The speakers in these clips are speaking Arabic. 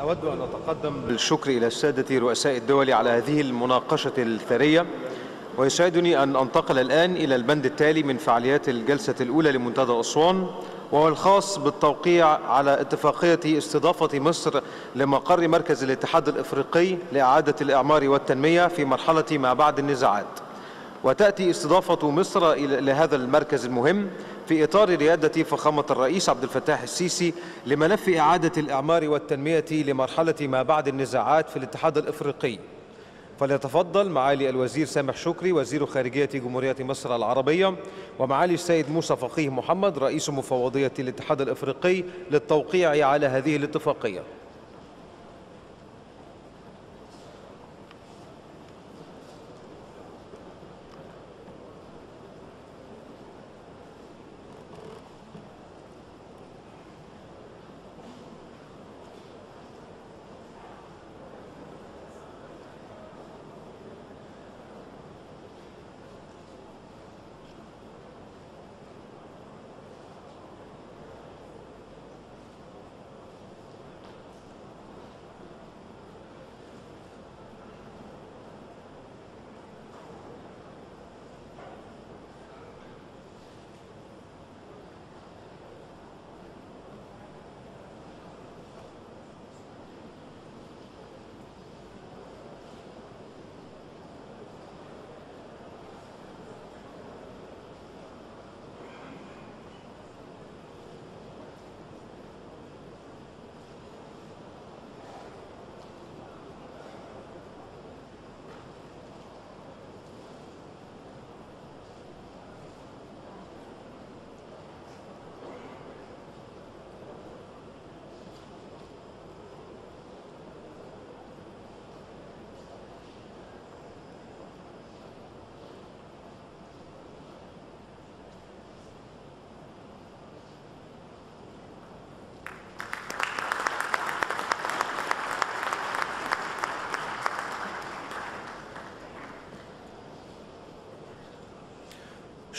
أود أن أتقدم بالشكر إلى السادة رؤساء الدول على هذه المناقشة الثرية. ويسعدني أن أنتقل الآن إلى البند التالي من فعاليات الجلسة الأولى لمنتدى أسوان وهو الخاص بالتوقيع على اتفاقية استضافة مصر لمقر مركز الاتحاد الإفريقي لإعادة الإعمار والتنمية في مرحلة ما بعد النزاعات. وتأتي استضافة مصر لهذا المركز المهم في إطار ريادة فخامة الرئيس عبد الفتاح السيسي لملف إعادة الإعمار والتنمية لمرحلة ما بعد النزاعات في الاتحاد الإفريقي. فليتفضل معالي الوزير سامح شكري وزير خارجية جمهورية مصر العربية ومعالي السيد موسى فقيه محمد رئيس مفوضية الاتحاد الإفريقي للتوقيع على هذه الاتفاقية.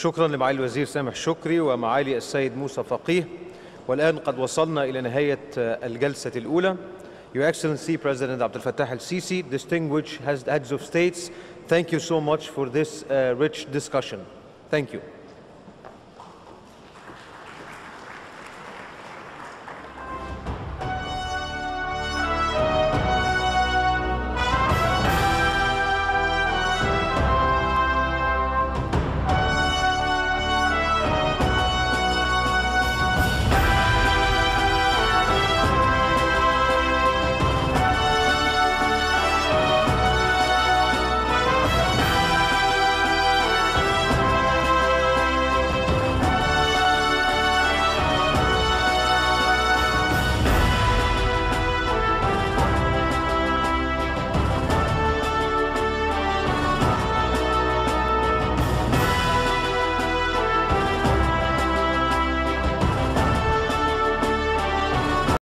شكرا لمعالي الوزير سامح شكري ومعالي السيد موسى فقيه والآن قد وصلنا إلى نهاية الجلسة الأولى Your Excellency President Abdel Fattah el-Sisi, distinguished heads of states, thank you so much for this uh, rich discussion. Thank you.